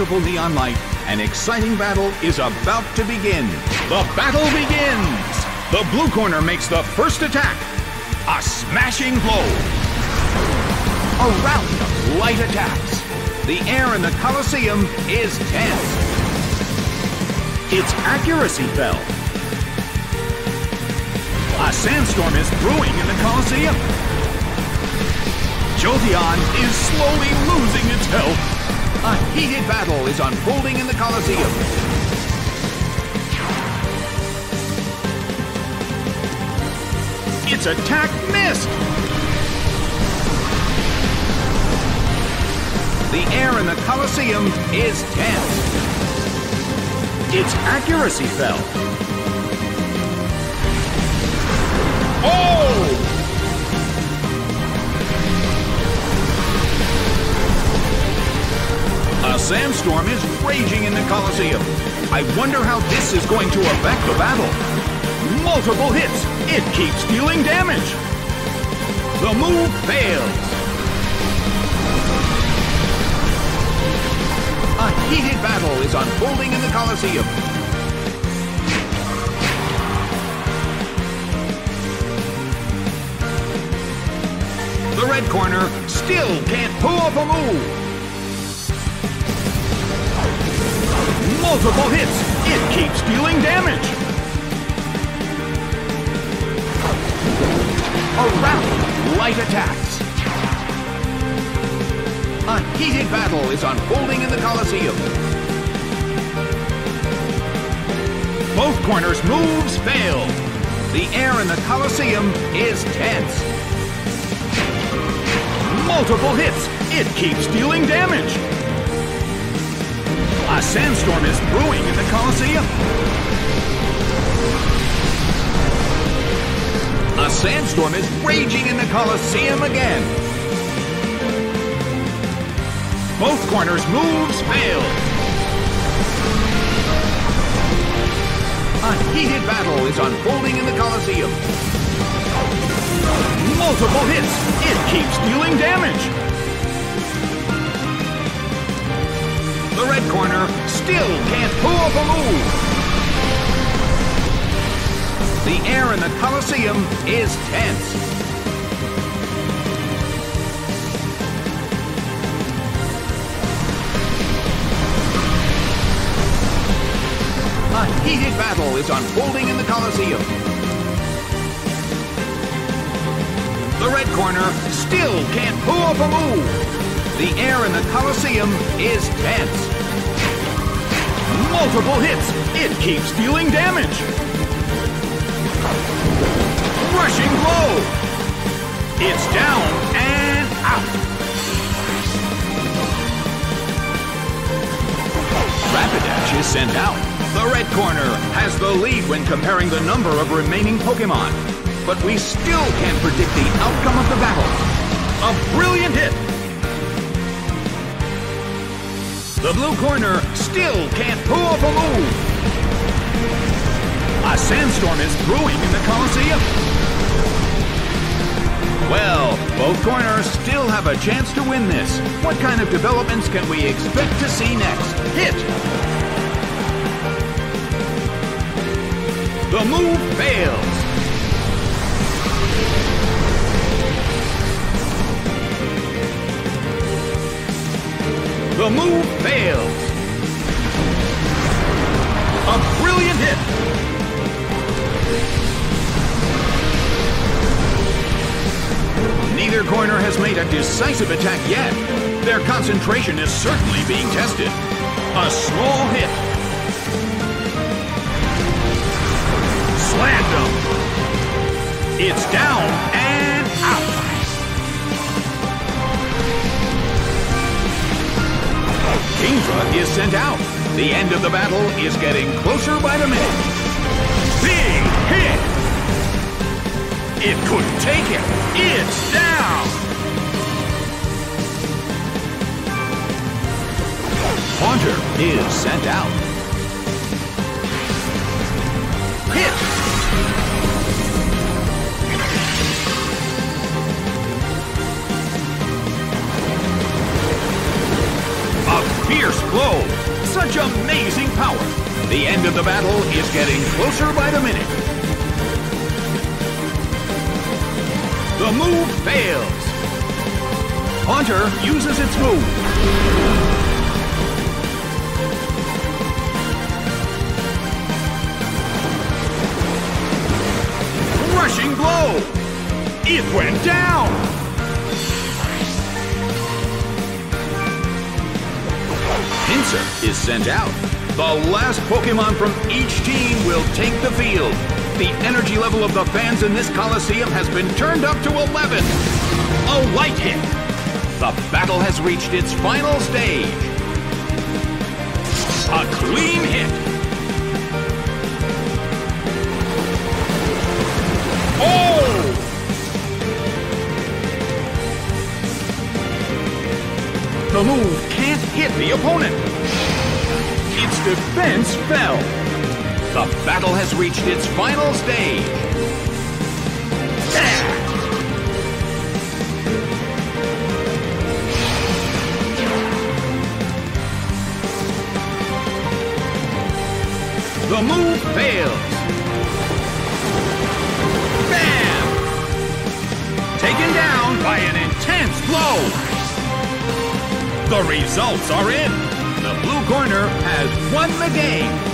beautiful neon light, an exciting battle is about to begin. The battle begins! The blue corner makes the first attack. A smashing blow. A round of light attacks. The air in the Colosseum is tense. Its accuracy fell. A sandstorm is brewing in the Colosseum. Jolteon is slowly losing its health. A heated battle is unfolding in the Colosseum. Its attack missed! The air in the Colosseum is tense. Its accuracy fell. Oh! Sandstorm is raging in the Colosseum. I wonder how this is going to affect the battle. Multiple hits. It keeps dealing damage. The move fails. A heated battle is unfolding in the Colosseum. The red corner still can't pull off a move. Multiple hits. It keeps dealing damage. Around light attacks. A heated battle is unfolding in the Colosseum. Both corners' moves fail. The air in the Colosseum is tense. Multiple hits. It keeps dealing damage. A sandstorm is brewing in the Colosseum. A sandstorm is raging in the Colosseum again. Both corners' moves fail. A heated battle is unfolding in the Colosseum. Multiple hits. It keeps dealing damage. Corner still can't pull off a move. The air in the Colosseum is tense. A heated battle is unfolding in the Colosseum. The red corner still can't pull off a move. The air in the Colosseum is tense. Multiple hits. It keeps dealing damage. Rushing blow. It's down and out. Rapidash is sent out. The red corner has the lead when comparing the number of remaining Pokemon. But we still can't predict the outcome of the battle. A brilliant hit The blue corner still can't pull off a move. A sandstorm is brewing in the Colosseum. Well, both corners still have a chance to win this. What kind of developments can we expect to see next? Hit! The move fails. The move fails. A brilliant hit. Neither corner has made a decisive attack yet. Their concentration is certainly being tested. A small hit. Slammed him. It's down Kingdra is sent out. The end of the battle is getting closer by the minute. Big hit! It couldn't take it. It's down! Haunter is sent out. Hit! Fierce blow. Such amazing power. The end of the battle is getting closer by the minute. The move fails. Haunter uses its move. Rushing blow. It went down. Pinsir is sent out. The last Pokemon from each team will take the field. The energy level of the fans in this Coliseum has been turned up to 11. A light hit. The battle has reached its final stage. A clean hit. Oh! The move can't hit the opponent. Its defense fell. The battle has reached its final stage. The move fails. Bam! Taken down by an intense blow. The results are in. The blue corner has won the game.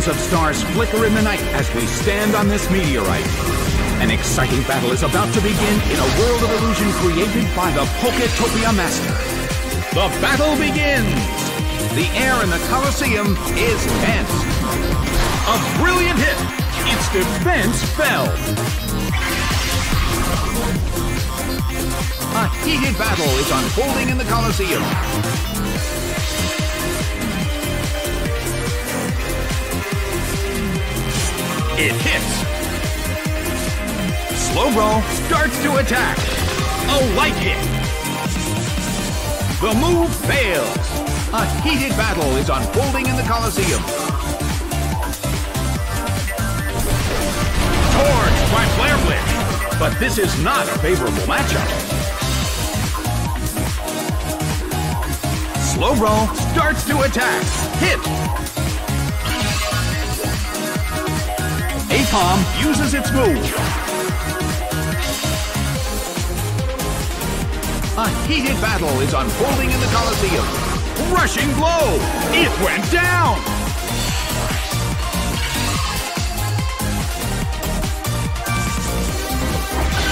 Millions of stars flicker in the night as we stand on this meteorite. An exciting battle is about to begin in a world of illusion created by the Poketopia Master. The battle begins! The air in the Colosseum is tense. A brilliant hit! Its defense fell. A heated battle is unfolding in the Colosseum. It hits. Slowbro starts to attack. A light hit. The move fails. A heated battle is unfolding in the Colosseum. Torched by Flare Blitz. But this is not a favorable matchup. Slow Slowbro starts to attack. Hit. A Napalm uses its move. A heated battle is unfolding in the Coliseum. Rushing blow! It went down!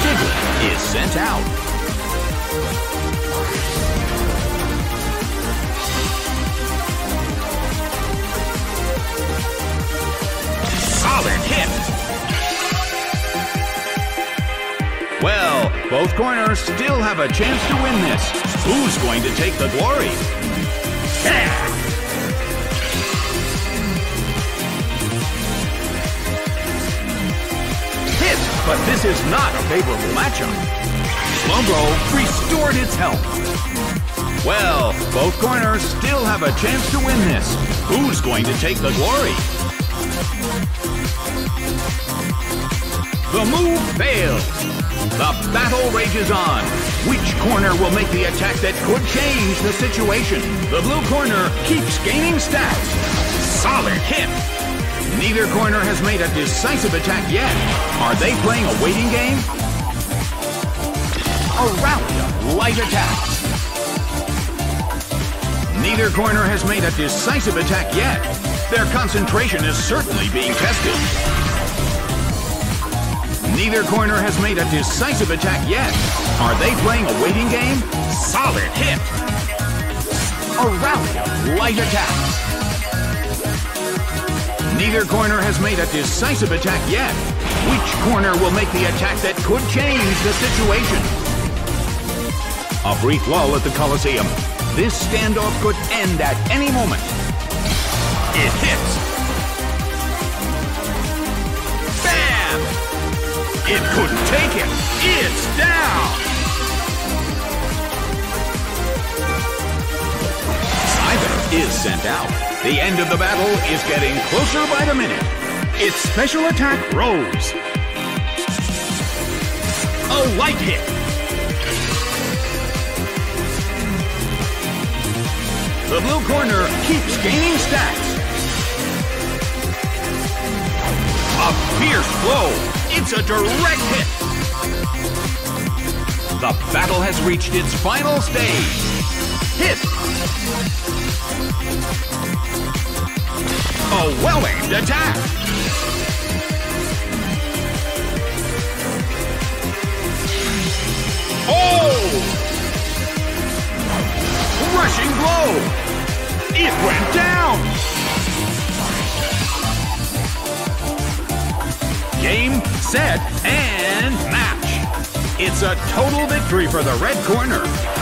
Diglett is sent out. solid hit. Well, both corners still have a chance to win this. Who's going to take the glory? Yeah! Hit, but this is not a favorable matchup. Slowbro restored its health. Well, both corners still have a chance to win this. Who's going to take the glory? The move fails. The battle rages on. Which corner will make the attack that could change the situation? The blue corner keeps gaining stats. Solid hit. Neither corner has made a decisive attack yet. Are they playing a waiting game? A rally of light attacks. Neither corner has made a decisive attack yet. Their concentration is certainly being tested. Neither corner has made a decisive attack yet. Are they playing a waiting game? Solid hit. A rally of light attacks. Neither corner has made a decisive attack yet. Which corner will make the attack that could change the situation? A brief lull at the Coliseum. This standoff could end at any moment. It hits. It couldn't take it. It's down. Scyther is sent out. The end of the battle is getting closer by the minute. Its special attack rose. A light hit. The blue corner keeps gaining stats. A fierce blow it's a direct hit. The battle has reached its final stage. Hit. A well-aimed attack. Oh! Rushing blow. It went down. Game, set, and match. It's a total victory for the red corner.